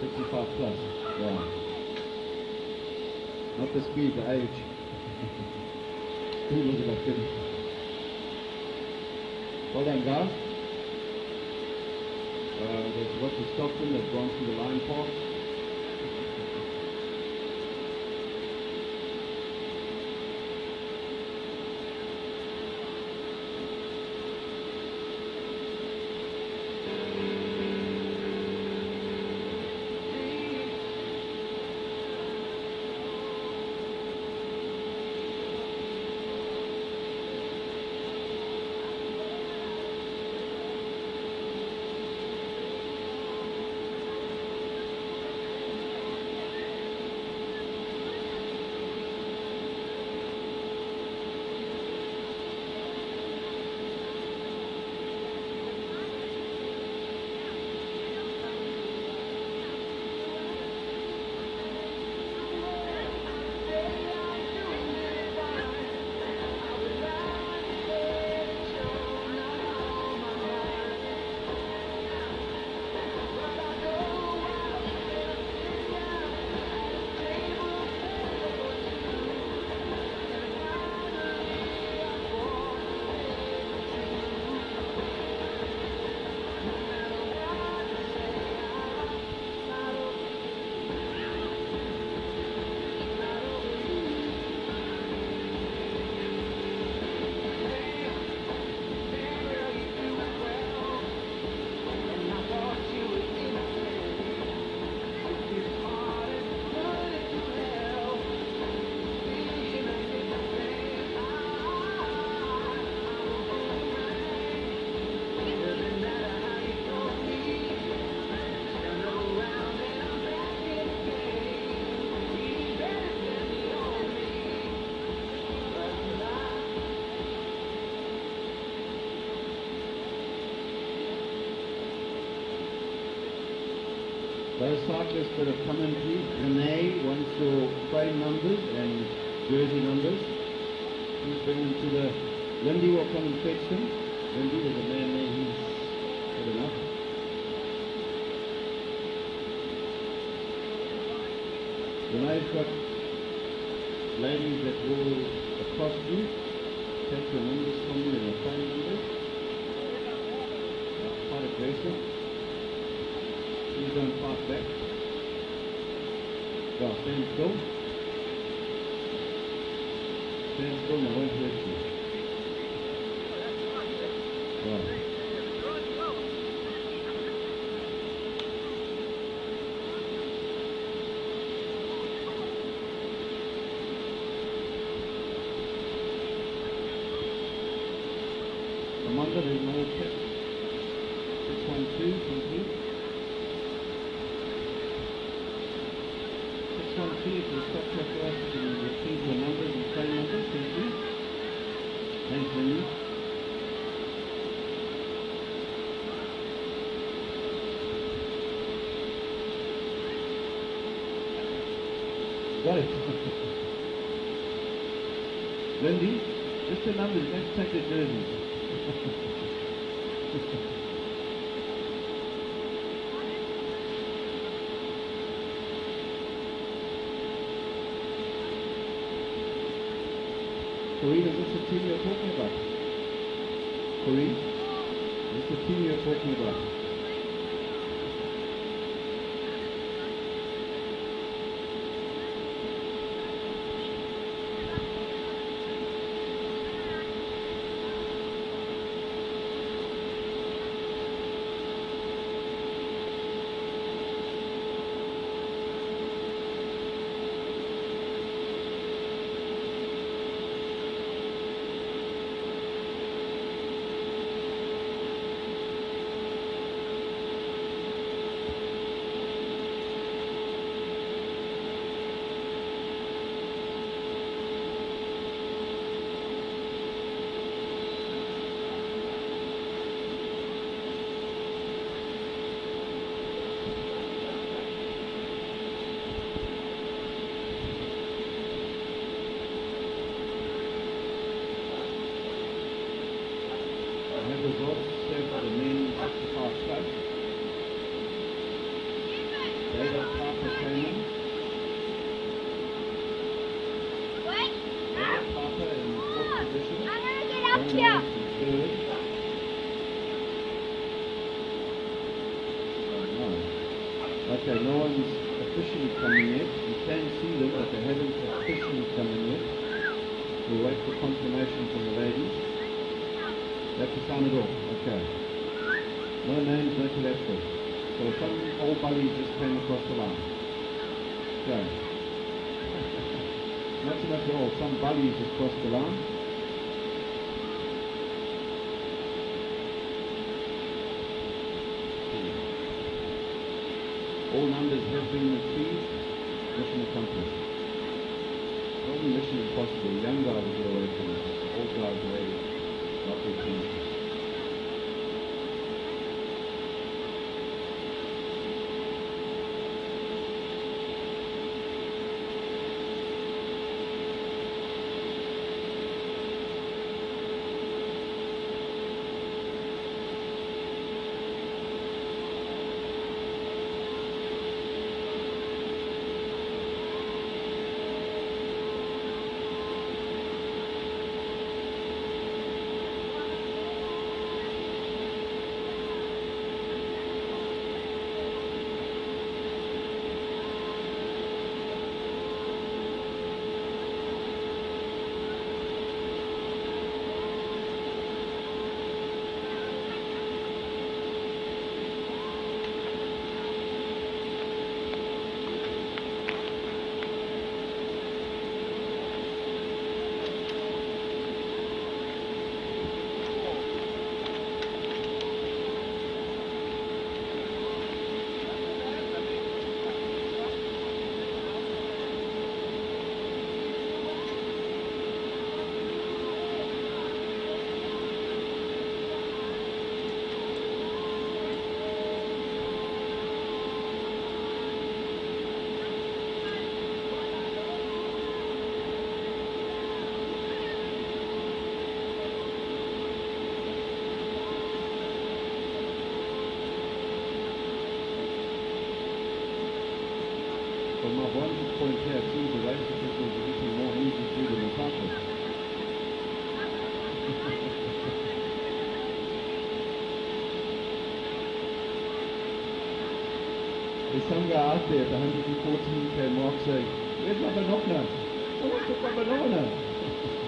65 plus. Yeah. Not the speed, the age. Who was about 30? Well done, guys. Uh, there's Roger Stockton that's gone through the line park. Renee's got ladies that will across you, take your numbers from me and your phone numbers. Quite aggressive. Please don't fight back. Well, stand still. Stand still and I won't hurt you. Amanda, there's no check. 612, thank you. 612, if you stop check for us, can retrieve your numbers and phone numbers, thank you. Thanks, Lindy. Got it. Lindy, just the numbers, let's take the jerseys. Corrine, is this the team you're talking about? Corrine, is this the team you're talking about? Okay, no one's officially coming yet. You can see them, but they haven't officially come in yet. We'll wait for confirmation from the ladies. That's to sign it off. Okay. No names, no collateral. So some old buddies just came across the line. Okay. Not so much old, some buddies just crossed the line. All numbers have been received. Mission accomplished. Only mission impossible. Young guys will get away from it. Old are ready. Not From my vantage point here, seems the race officials are getting more easy through than the cyclists. There's some guy out there at the 114k mark saying, Where's my banana? Someone took my banana.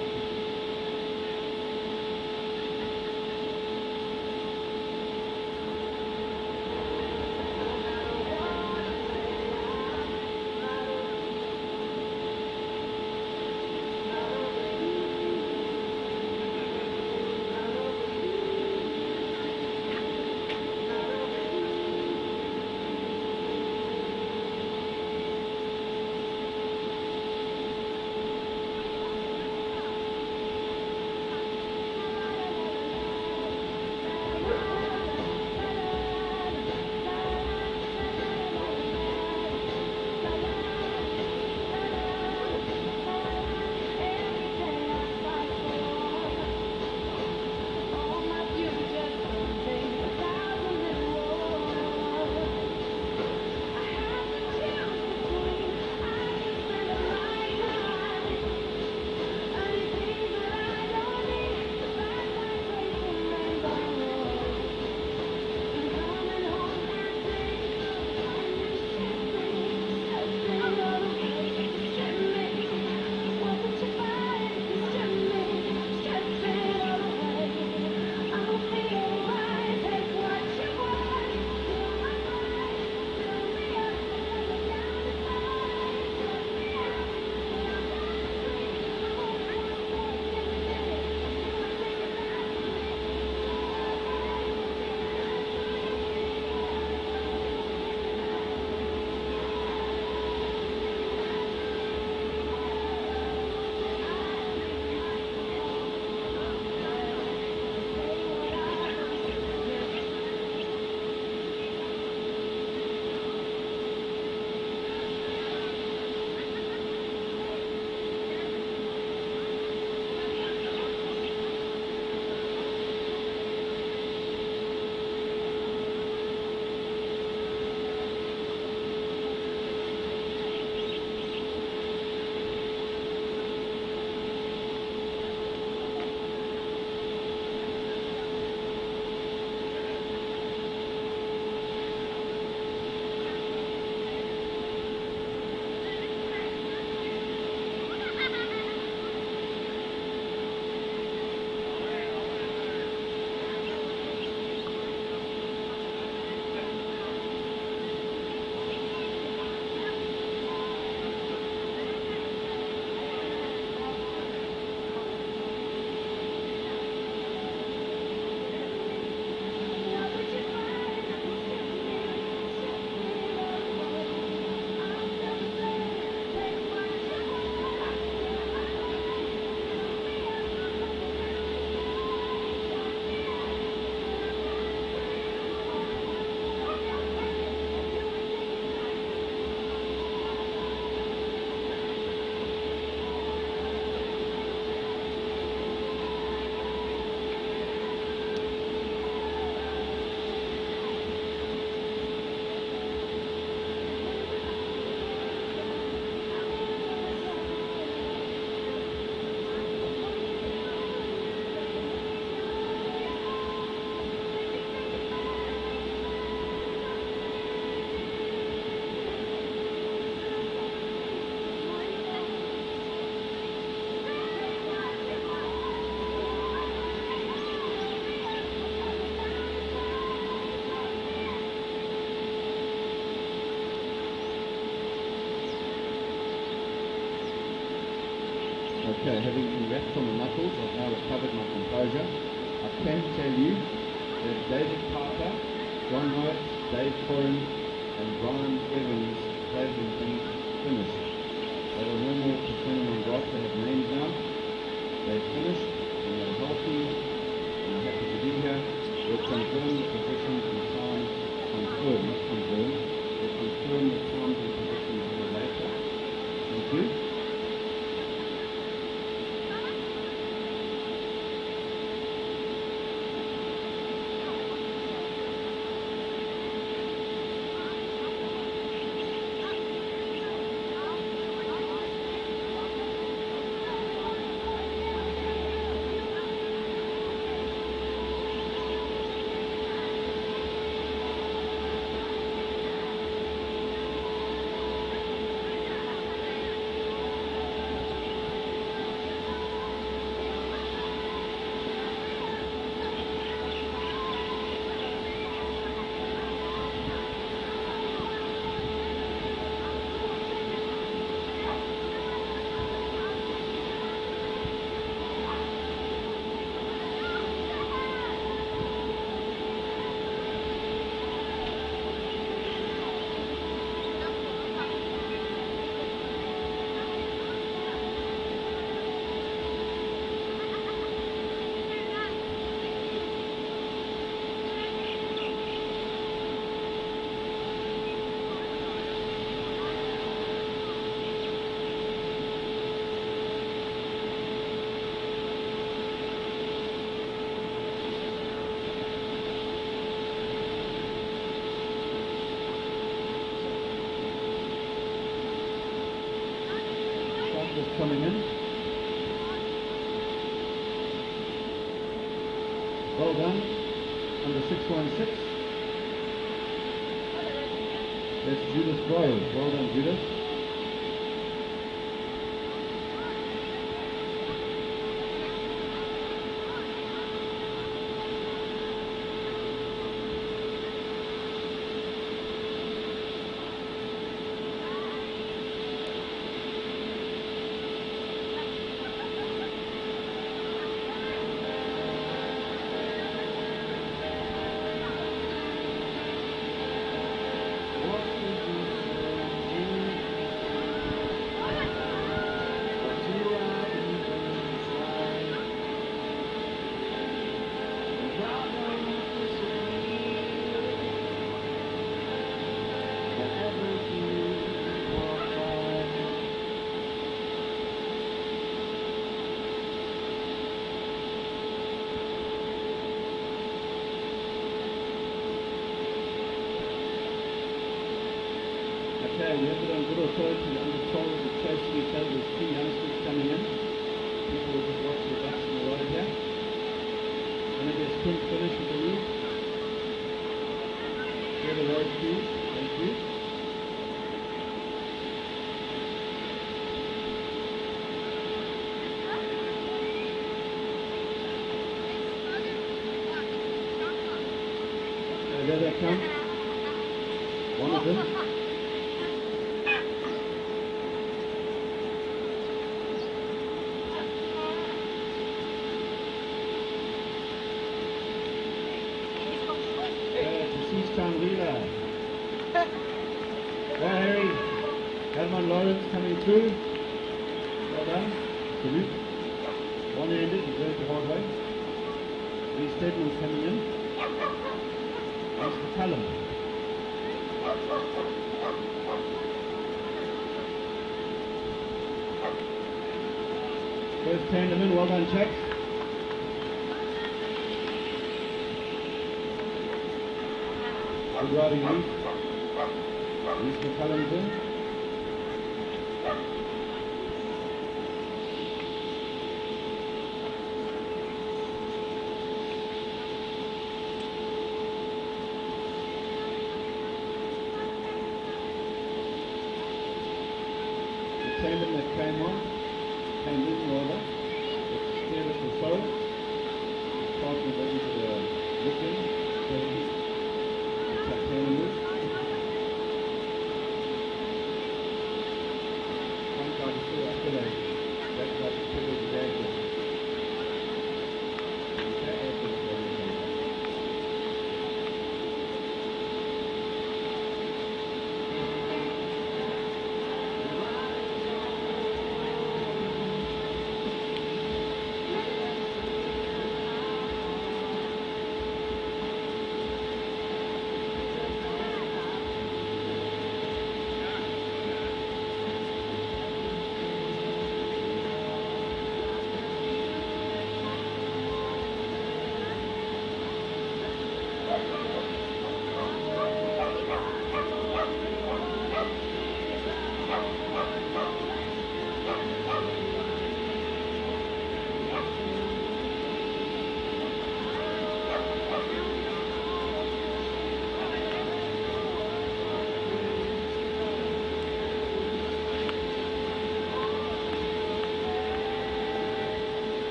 David Parker, John Hart, Dave Corrin, and Brian Evans have indeed finished. They were no more performing on golf. They have names now. They've finished and they're healthy and are happy to be here. We'll confirm the positions and times, confirm, not confirm, we'll confirm the times and positions a little later. Thank you. Just coming in. Well done. Under 616. That's Judith Grove. Well done, Judith. What did you say? But do I even try? God knows this is me. Wherever you walk by. Okay, we have it on good authority that under 12 are chasing each other. There's three youngsters coming in. People will just watch their backs on the road here. When it gets quick finish with the roof. Clear the. Thank you. Okay, there they come. One of them. Uh, deceased Chandrila. Well, Harry, Herman Lawrence coming through. Well done. Salute. One-handed, he's learned the hard way. Lee Stedman coming in. Mr. Callum. First tandem in, well done, chaps. Good riding, Reese. Reese McCullum's in.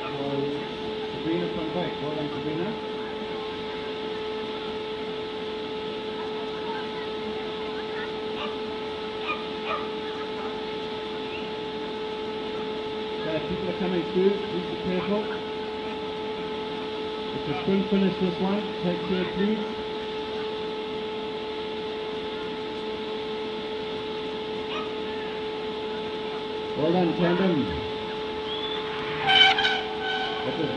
Sabrina Wyk. Well done, Sabrina. People are coming through. Please be careful. It's a sprint finish this one. Take care, please. Well done, tandem.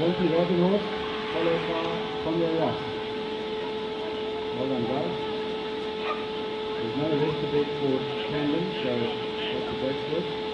That was Wilkie Rodenhorst, followed by Conroy Ross. Well done, guys. There's no for so that's the best foot.